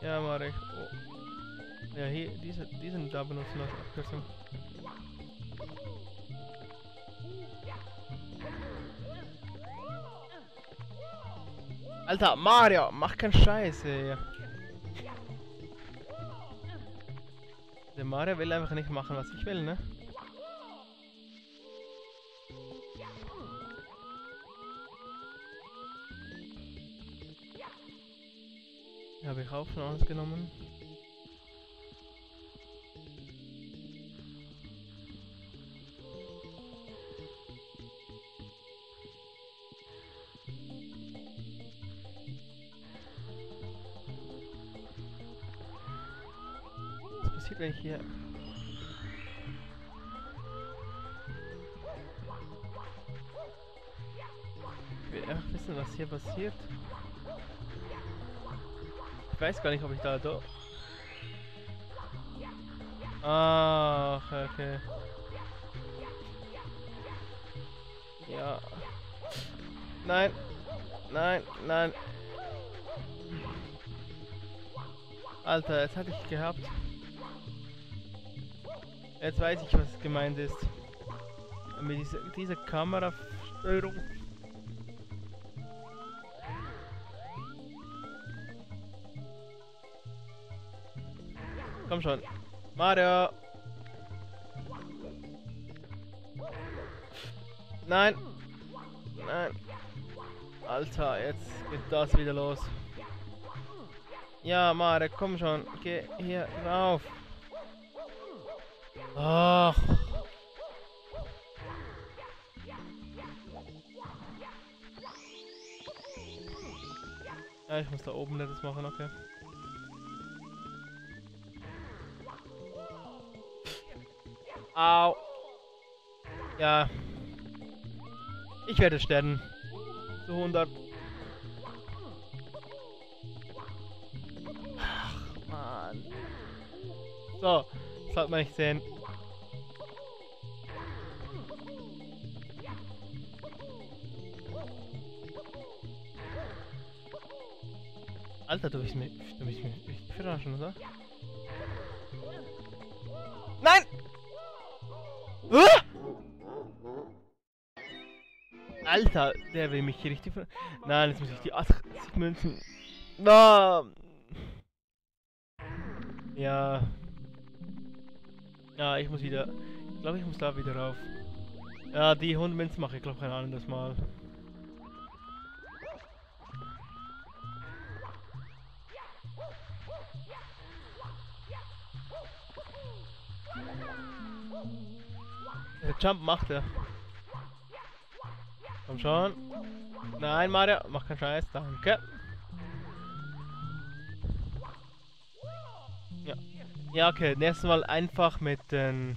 Ja, Marek. Oh. Ja, hier, diese, diesen da benutzen als Abkürzung. Alter, Mario, mach keinen Scheiß, ey. Der Mario will einfach nicht machen, was ich will, ne? Habe ich auch schon ausgenommen. Was passiert, wenn ich hier... Ich will einfach wissen, was hier passiert. Ich weiß gar nicht, ob ich da do... Ach, okay. Ja. Nein. Nein, nein. Alter, jetzt hatte ich gehabt. Jetzt weiß ich, was gemeint ist. Mit dieser, dieser Kamerasteuerung. Komm schon. Mario! Nein! Nein! Alter, jetzt geht das wieder los. Ja, Mario, komm schon. Geh hier rauf. Ach. Ja, ich muss da oben das machen, okay. Au. Ja. Ich werde sterben. Zu 100. Ach, Mann. So, das sollte man nicht sehen. Alter, du willst mich, du willst mich echt verarschen, oder? Nein! Ah! Alter, der will mich hier richtig ver... Nein, jetzt muss ich die 80 Münzen... Ah! Ja. Ja, ich muss wieder... Ich glaube, ich muss da wieder rauf. Ja, die 100 Münzen mache ich, glaube ich, ein anderes Mal. Der Jump macht er. Komm schon. Nein, Mario, mach keinen Scheiß, danke. Ja. Ja, okay, nächstes Mal einfach mit den...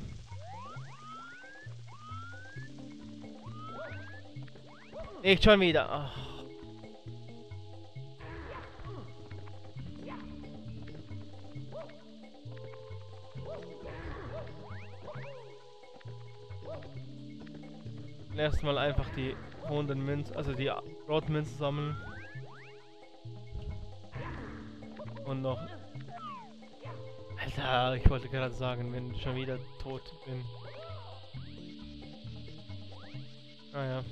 Nicht schon wieder. Ach. Erstmal einfach die hohen Münzen, also die roten Münzen sammeln. Und noch. Alter, ich wollte gerade sagen, wenn ich schon wieder tot bin. Ah ja.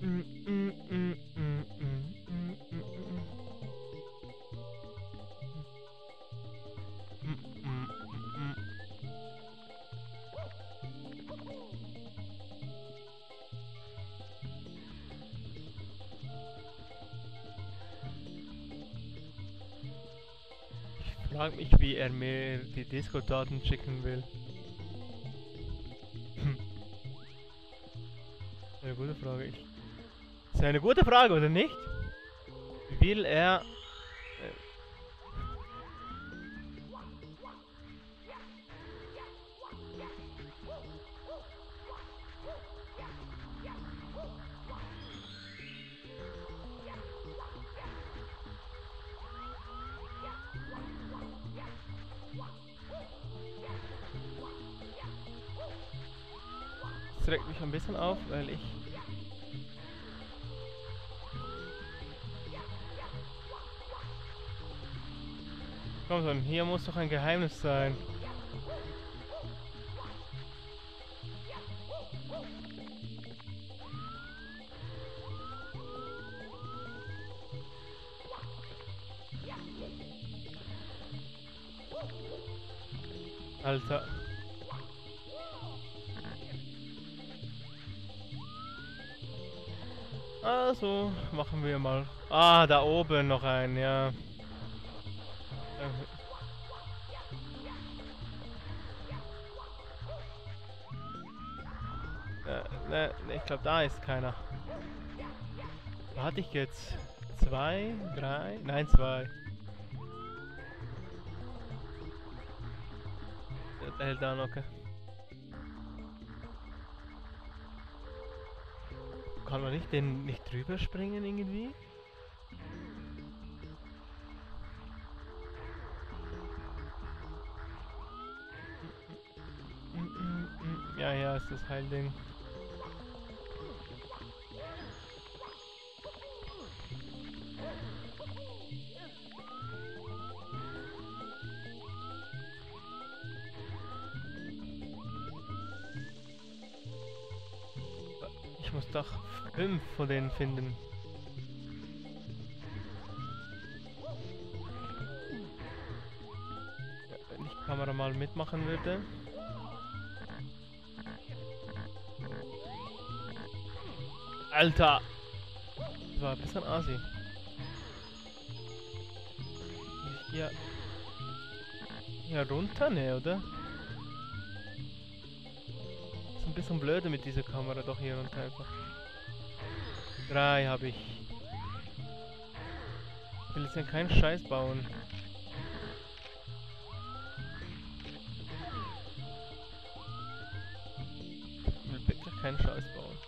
Ich frage mich, wie er mir die Disco-Daten schicken will. Hm. Eine gute Frage. Ist eine gute Frage, oder nicht? Will er... regt mich ein bisschen auf, weil ich... Komm schon, hier muss doch ein Geheimnis sein. Alter. Also, machen wir mal. Ah, da oben noch ein, ja. Äh, ne, ne, ich glaube, da ist keiner. Da hatte ich jetzt zwei, drei, nein, zwei. Der hält da noch. Okay. Kann man nicht den nicht drüber springen irgendwie? Ja, ja, ist das Heilding. Ich muss doch fünf von denen finden. Wenn die Kamera mal mitmachen würde. Alter! Das war ein bisschen asi. Hier... Hier runter, ne, oder? ein bisschen blöde mit dieser Kamera doch hier und einfach. Drei habe ich. Ich will jetzt ja keinen Scheiß bauen. Ich will wirklich keinen Scheiß bauen.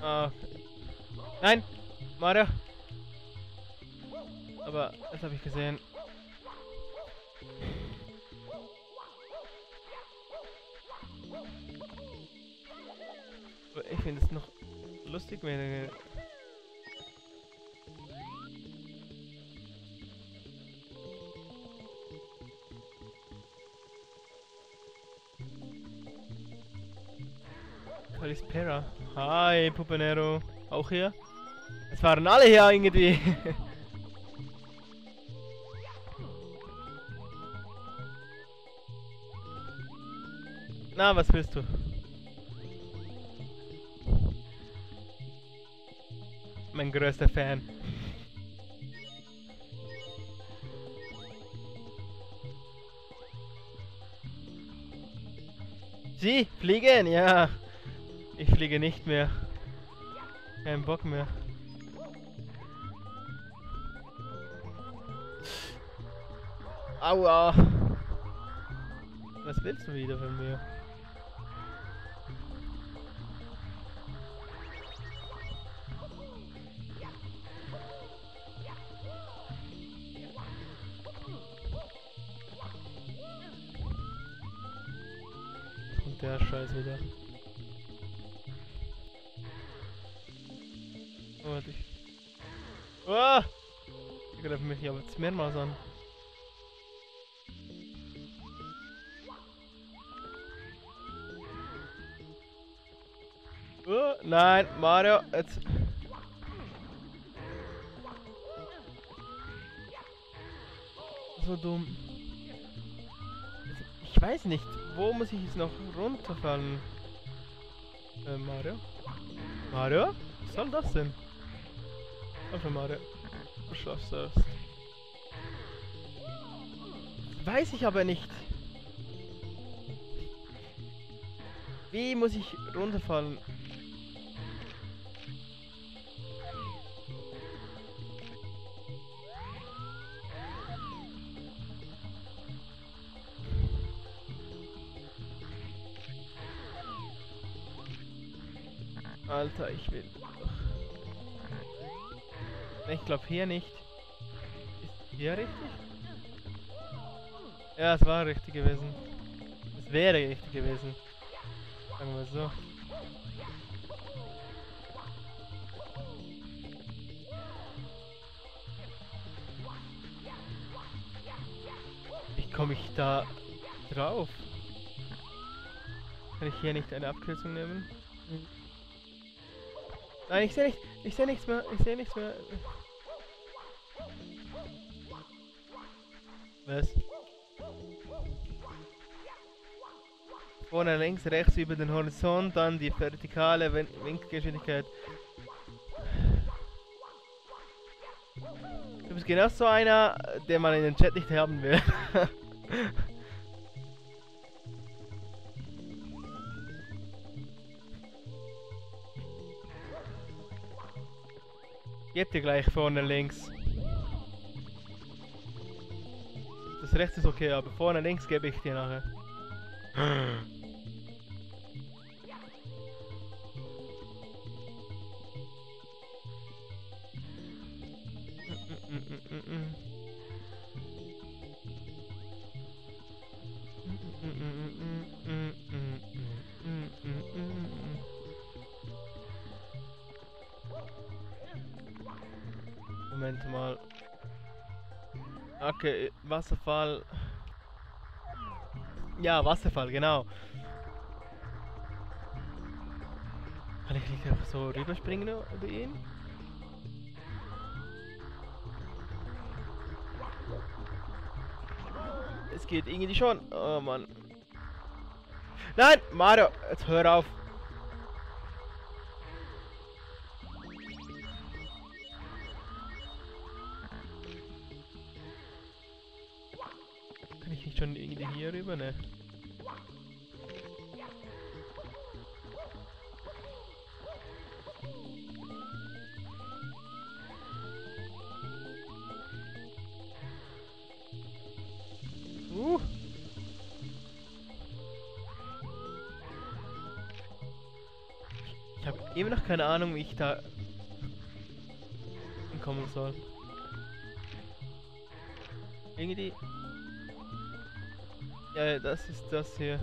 Ah. Nein! Mario! Aber, das habe ich gesehen. Ich finde es noch lustig, wenn er... Kalispera. Hi, Pupanero. Auch hier? Es waren alle hier irgendwie. Na, was willst du? Mein größter Fan. Sie fliegen, ja. Ich fliege nicht mehr. Kein Bock mehr. Aua. Was willst du wieder von mir? Der Scheiß wieder. Oh, ich. Oh! Ich greife mich aber jetzt mehrmals an. Oh, nein, Mario, jetzt. So dumm. Weiß nicht. Wo muss ich jetzt noch runterfallen? Äh, Mario? Mario? Was soll das denn? Also Mario. Du schaffst das. Weiß ich aber nicht. Wie muss ich runterfallen? Alter, ich will... Ich glaube hier nicht. Ist hier richtig? Ja, es war richtig gewesen. Es wäre richtig gewesen. Sagen wir so. Wie komme ich da drauf? Kann ich hier nicht eine Abkürzung nehmen? Mhm. Nein, ich sehe nicht. Ich sehe nichts mehr. Ich sehe nichts mehr. Was? Vorne links, rechts über den Horizont, dann die vertikale Win Winkelgeschwindigkeit. Du bist genau so einer, den man in den Chat nicht haben will. Gebt ihr gleich vorne links. Das rechts ist okay, aber vorne links gebe ich dir nachher. Moment mal. Okay, Wasserfall. Ja, Wasserfall, genau. Kann ich nicht einfach so rüberspringen über ihn? Es geht irgendwie schon. Oh Mann. Nein, Mario, jetzt hör auf. Irgendwie hier rüber, ne? Uh. Ich habe immer noch keine Ahnung, wie ich da hinkommen soll. Irgendwie. Ja, das ist das hier.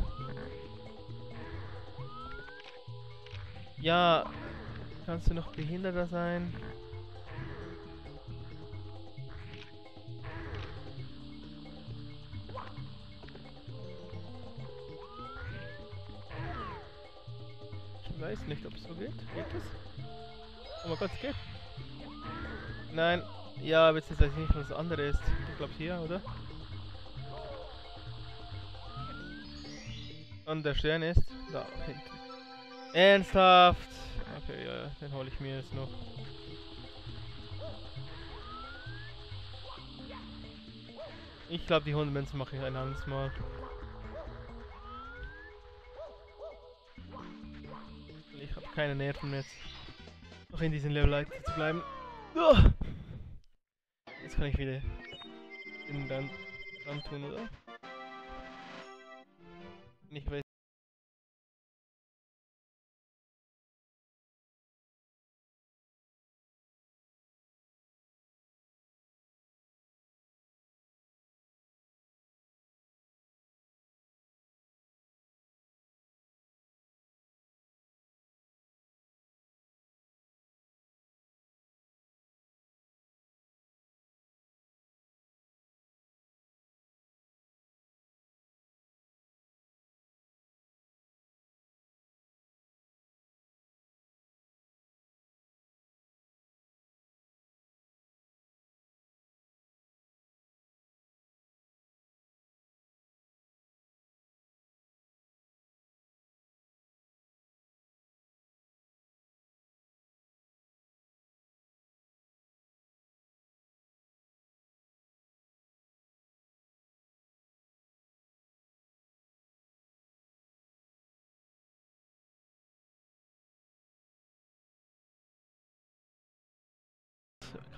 Ja, kannst du noch behinderter sein? Ich weiß nicht, ob es so geht. Geht es? Oh mein Gott, es geht. Nein. Ja, aber jetzt weiß ich nicht, was das andere ist. Ich glaube hier, oder? Und der Stern ist da hinten. Ernsthaft? Okay, ja, den hole ich mir jetzt noch. Ich glaube, die Hundemünzen mache ich ein anderes Mal. Ich habe keine Nerven jetzt noch in diesem Level zu bleiben. Uah! Jetzt kann ich wieder den dann, dann tun, oder? Ich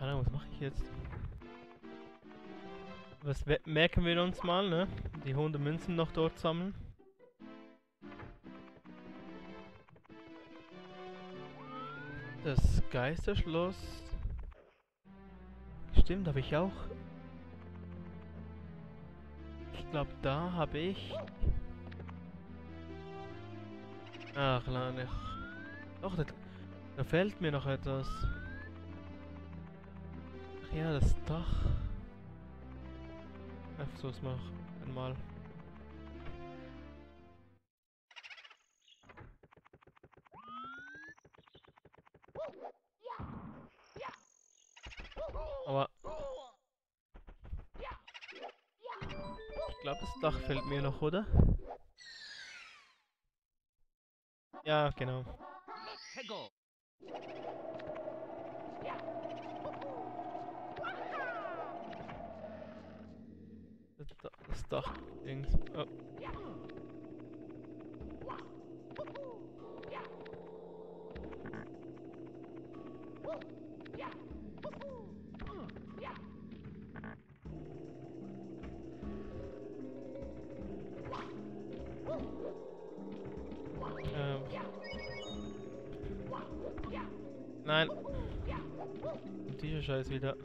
Keine Ahnung, was mache ich jetzt? Was merken wir uns mal, ne? Die 100 Münzen noch dort sammeln. Das Geisterschloss. Stimmt, habe ich auch. Ich glaube, da habe ich. Ach, nein, ich. Doch, da fällt mir noch etwas. Ja, das Dach. Einfach so was machen. nächsten Mal. Aber ich glaube, das Dach fällt mir noch, oder? Ja, genau. Das, Da- das Dach links. Oh. Ähm. Nein. Dieser Scheiß wieder.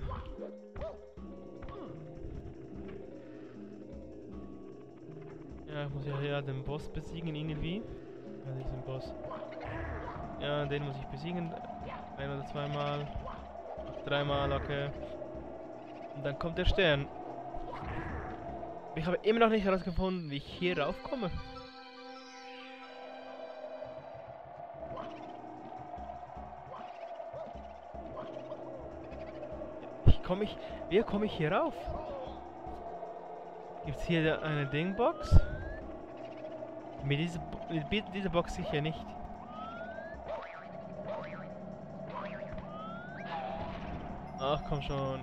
Ja, ich muss ja hier den Boss besiegen irgendwie. Ja, diesen Boss. Ja, den muss ich besiegen. Ein oder zweimal. Dreimal, okay. Und dann kommt der Stern. Ich habe immer noch nicht herausgefunden, wie ich hier raufkomme. Wie komme ich, wie komme ich hier rauf? Gibt es hier eine Dingbox? Mit dieser, Bo- mit dieser Box sicher nicht. Ach komm schon.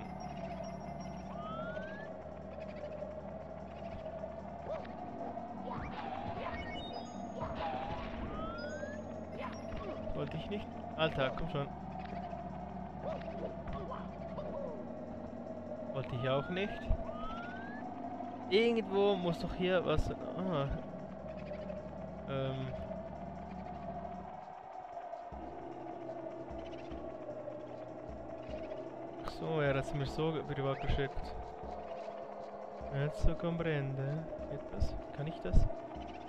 Wollte ich nicht. Alter, komm schon. Wollte ich auch nicht. Irgendwo muss doch hier was... Ah. Ähm... Ach so, er hat es mir so privat geschickt. Jetzt comprende. Geht das? Kann ich das?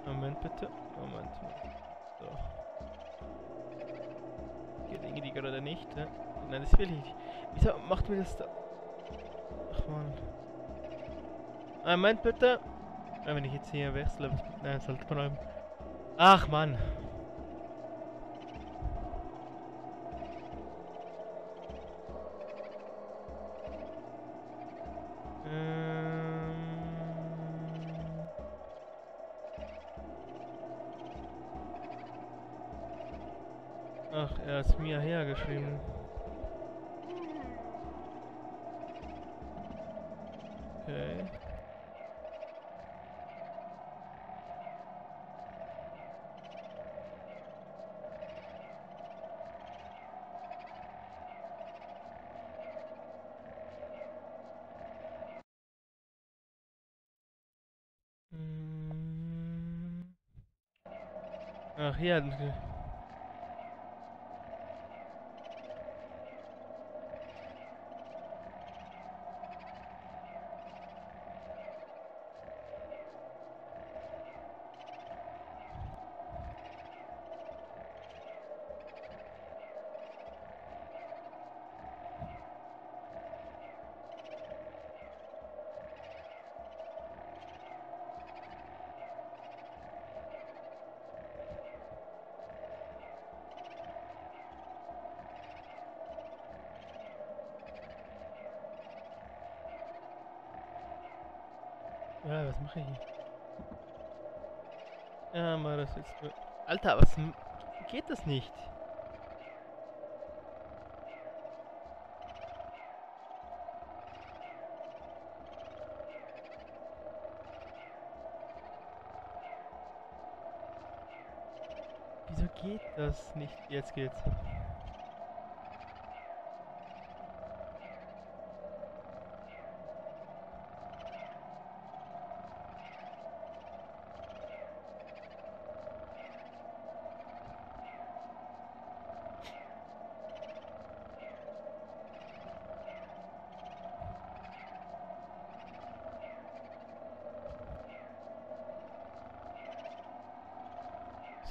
Moment bitte. Moment. So. Geht irgendwie gerade nicht, ne? Nein, das will ich nicht. Wieso macht mir das da... Ach man. Moment bitte. Wenn ich jetzt hier wechsle... Nein, sollte bleiben. Ach Mann. Ähm... Ach, er es mir hergeschrieben. Okay. Mm. Ach, Ja, was mache ich hier? Ja, mal das jetzt. nur- Alter, was geht das nicht? Wieso geht das nicht? Jetzt geht's.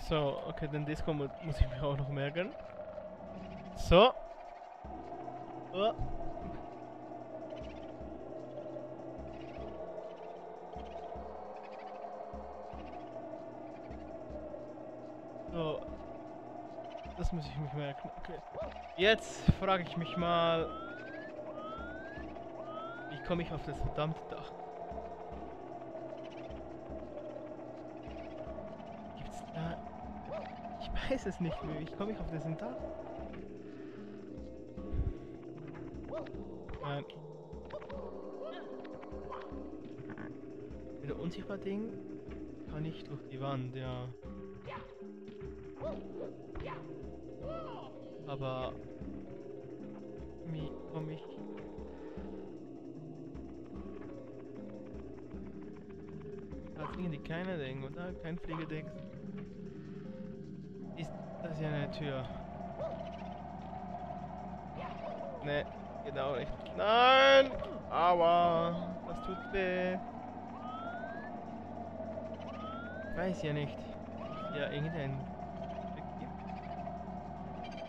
So, okay, den Disco mu muss ich mir auch noch merken. So. Oh. So. Das muss ich mich merken. Okay. Jetzt frage ich mich mal, wie komme ich auf das verdammte Dach? Weiß es nicht mehr. Wie komme ich auf das Dach? Nein. Wieder unsichtbar Ding kann ich durch die Wand, ja. Aber wie komme ich Da fliegen die keine Dinge, oder? Kein Fliegedeck. Ist ja eine Tür? Ne, genau nicht. Nein! Aua! Das tut weh. Weiß ja nicht. Ja, irgendein